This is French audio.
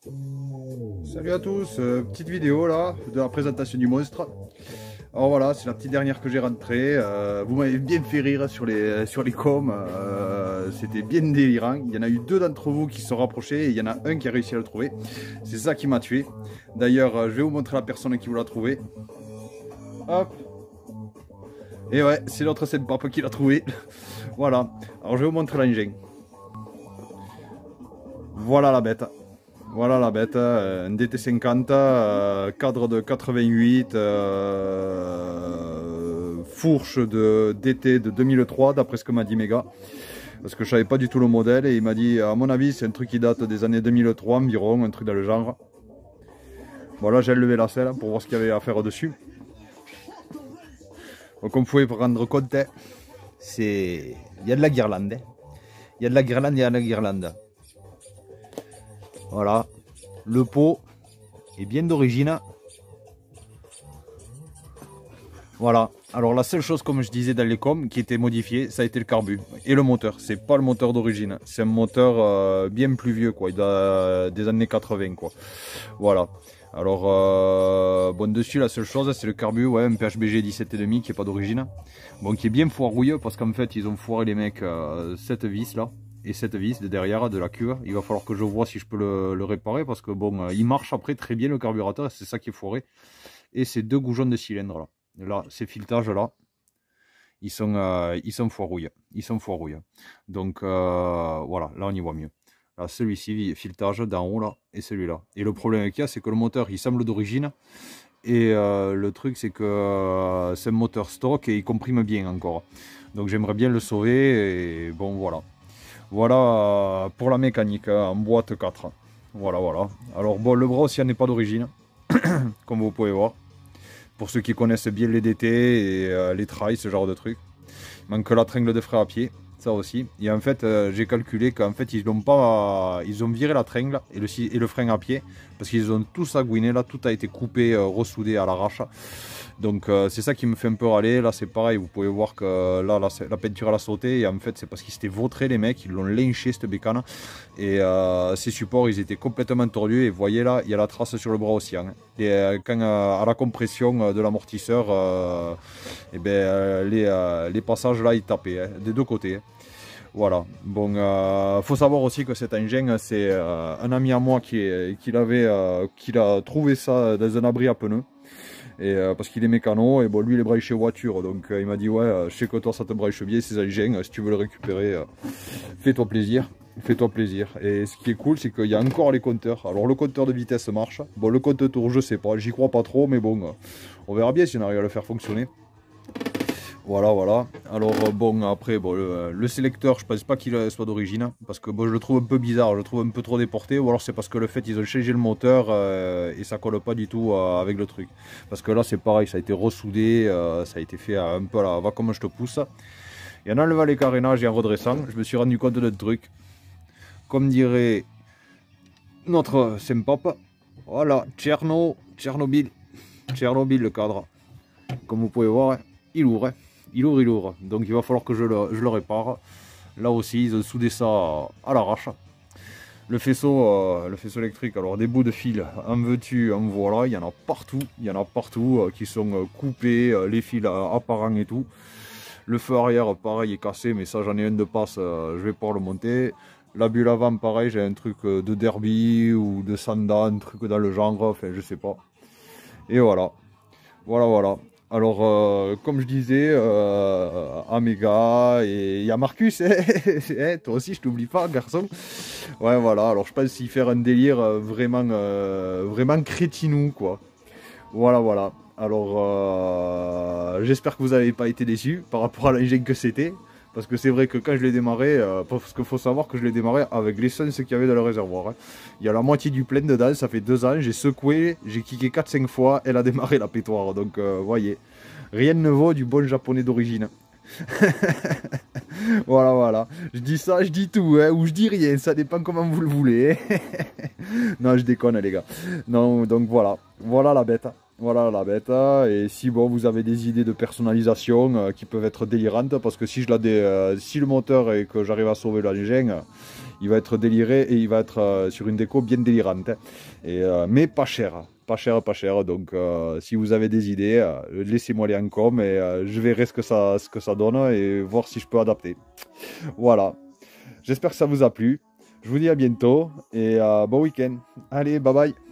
Salut à tous, euh, petite vidéo là de la présentation du monstre. Alors voilà, c'est la petite dernière que j'ai rentrée. Euh, vous m'avez bien fait rire sur les, sur coms. Euh, c'était bien délirant. Il y en a eu deux d'entre vous qui se sont rapprochés et il y en a un qui a réussi à le trouver. C'est ça qui m'a tué. D'ailleurs, je vais vous montrer la personne qui vous l'a trouvé. Hop. Et ouais, c'est l'autre papa qui l'a trouvé. voilà. Alors je vais vous montrer l'engin. Voilà la bête. Voilà la bête, euh, un DT50, euh, cadre de 88, euh, fourche de DT de 2003 d'après ce que m'a dit Mega. Parce que je savais pas du tout le modèle et il m'a dit à mon avis c'est un truc qui date des années 2003 environ, un truc dans le genre. Voilà j'ai levé la selle pour voir ce qu'il y avait à faire dessus. Donc comme vous pouvez prendre compte, c'est il y a de la guirlande. Il y a de la guirlande, il y a de la guirlande. Voilà. Le pot est bien d'origine. Voilà. Alors la seule chose, comme je disais dans les coms, qui était modifiée, ça a été le carbu et le moteur. C'est pas le moteur d'origine. C'est un moteur euh, bien plus vieux, quoi. Il date des années 80, quoi. Voilà. Alors, euh, bon, dessus, la seule chose, c'est le carbu, ouais, un PHBG 17,5 qui est pas d'origine. Bon, qui est bien foirouilleux parce qu'en fait, ils ont foiré les mecs euh, cette vis là et cette vis de derrière de la cuve. Il va falloir que je vois si je peux le, réparer parce que bon, euh, il marche après très bien le carburateur, c'est ça qui est foiré. Et ces deux goujons de cylindre là, là, ces filetages là, ils sont, euh, ils sont foirouilles, ils sont foirouilles. Donc euh, voilà, là on y voit mieux. Là, celui-ci, filetage d'en haut là, et celui-là. Et le problème qu'il y a, c'est que le moteur, il semble d'origine. Et le truc, c'est que c'est un moteur stock et il comprime bien encore. Donc j'aimerais bien le sauver. Et bon, voilà. Voilà euh, pour la mécanique hein, en boîte 4. Voilà, voilà. Alors bon, le bras aussi n'est pas d'origine, comme vous pouvez voir. Pour ceux qui connaissent bien les DT et euh, les trails, ce genre de trucs. Manque la tringle de frein à pied, ça aussi. Et en fait, euh, j'ai calculé qu'en fait, ils ont pas, ils ont viré la tringle et le, et le frein à pied parce qu'ils ont tout sagouiné là, tout a été coupé, ressoudé à l'arrache. Donc euh, c'est ça qui me fait un peu râler. Là c'est pareil, vous pouvez voir que là la, peinture elle a sauté et en fait c'est parce qu'ils s'étaient vautrés les mecs, ils l'ont lynché cette bécane. Et euh, ces supports ils étaient complètement tordus et vous voyez là il y a la trace sur le bras aussi. Hein. Et euh, quand à la compression de l'amortisseur, et eh ben, les, passages là ils tapaient hein, des deux côtés. Hein. Voilà. Bon, euh, faut savoir aussi que cet engin, c'est un ami à moi qui, qui l'avait, qui a trouvé ça dans un abri à pneus. Et, euh, parce qu'il est mécano, et bon, lui il est branché voiture, donc euh, il m'a dit ouais, euh, je sais que toi ça te branche bien ces si tu veux le récupérer, fais-toi plaisir, fais-toi plaisir. Et ce qui est cool, c'est qu'il y a encore les compteurs. Alors le compteur de vitesse marche, bon le compte tour je sais pas, j'y crois pas trop, mais bon, on verra bien si on arrive à le faire fonctionner. Voilà, voilà. Alors euh, bon, après, le, sélecteur, je pense pas qu'il soit d'origine, parce que bon, je le trouve un peu bizarre, je le trouve un peu trop déporté, ou alors c'est parce que le fait ils ont changé le moteur euh, et ça colle pas du tout euh, avec le truc. Parce que là c'est pareil, ça a été ressoudé, ça a été fait un peu là, va comme je te pousse. Et en enlevant les carénages et en redressant, je me suis rendu compte d'un truc. Comme dirait notre Sempop, voilà, Tcherno, Tchernobyl, Tchernobyl le cadre. Comme vous pouvez voir, il ouvre il ouvre, il ouvre. Donc il va falloir que je le, répare. Là aussi, ils ont soudé ça à l'arrache. Le faisceau, euh, le faisceau électrique, alors des bouts de fil, en veux-tu, en voilà, il y en a partout, il y en a partout euh, qui sont euh, coupés, les fils apparents et tout. Le feu arrière, pareil, est cassé, mais ça j'en ai un de passe, je vais pouvoir le monter. La bulle avant, pareil, j'ai un truc de derby ou de sanda, un truc dans le genre, enfin je sais pas. Et voilà, voilà, voilà. Alors, euh, comme je disais, euh, Améga et il y a Marcus, hein. eh, toi aussi je t'oublie pas, garçon. Ouais, voilà. Alors, je pense s'y faire un délire euh, vraiment, vraiment crétinou, quoi. Voilà, voilà. Alors, j'espère que vous n'avez pas été déçus par rapport à l'engin que c'était. Parce que c'est vrai que quand je l'ai démarré, euh, parce qu'il faut savoir que je l'ai démarré avec l'essence qu'il y avait dans le réservoir. Hein. Il y a la moitié du plein dedans, ça fait deux ans, j'ai secoué, j'ai kické 4-5 fois, elle a démarré la pétoire. Donc euh, voyez, rien ne vaut du bon japonais d'origine. voilà, voilà. Je dis ça, je dis tout, hein, ou je dis rien, ça dépend comment vous le voulez. non, je déconne les gars. Non, donc voilà, voilà la bête. Voilà la bête. Et si bon, vous avez des idées de personnalisation euh, qui peuvent être délirantes, parce que si, je la euh, si le moteur et que j'arrive à sauver l'engin, il va être déliré et il va être euh, sur une déco bien délirante. Et, mais pas cher, pas cher, pas cher. Donc si vous avez des idées, laissez-moi les en com et je verrai ce que, ça, ce que ça donne et voir si je peux adapter. Voilà. J'espère que ça vous a plu. Je vous dis à bientôt et bon week-end. Allez, bye bye.